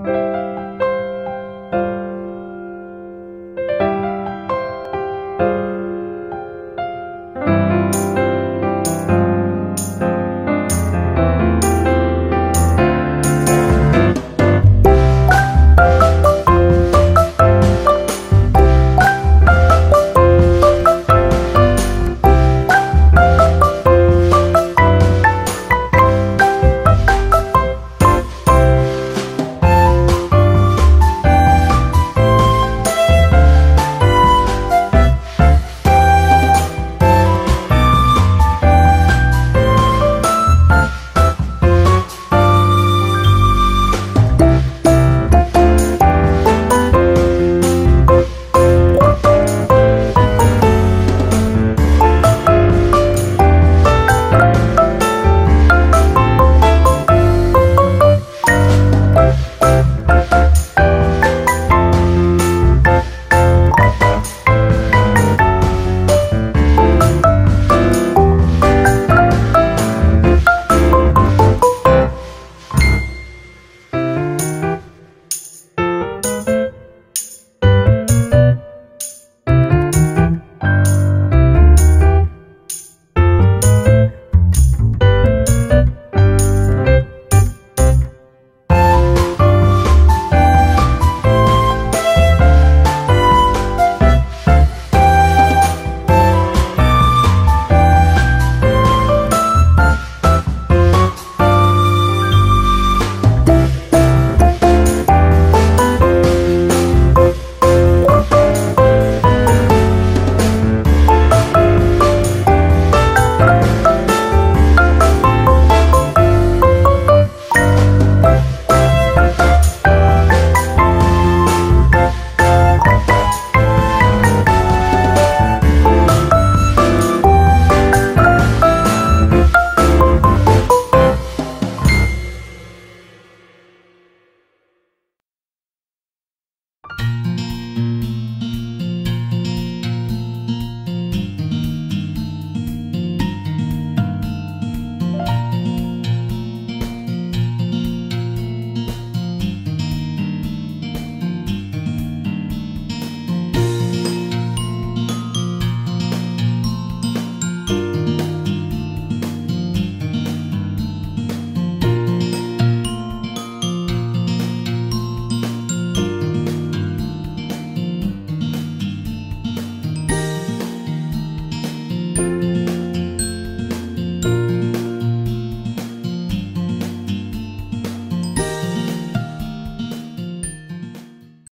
you you